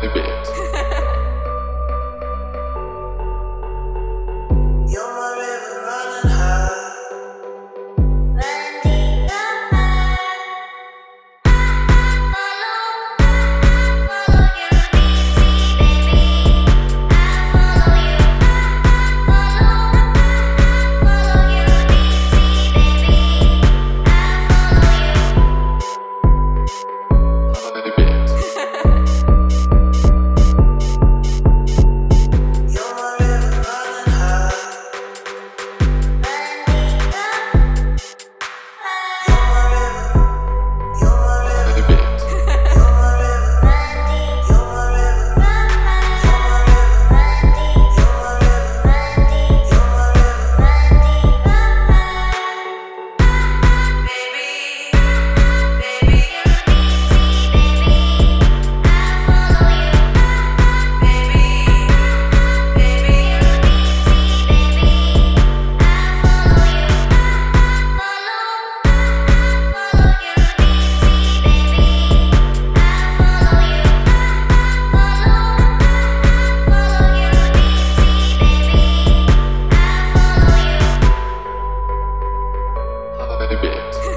You're follow you.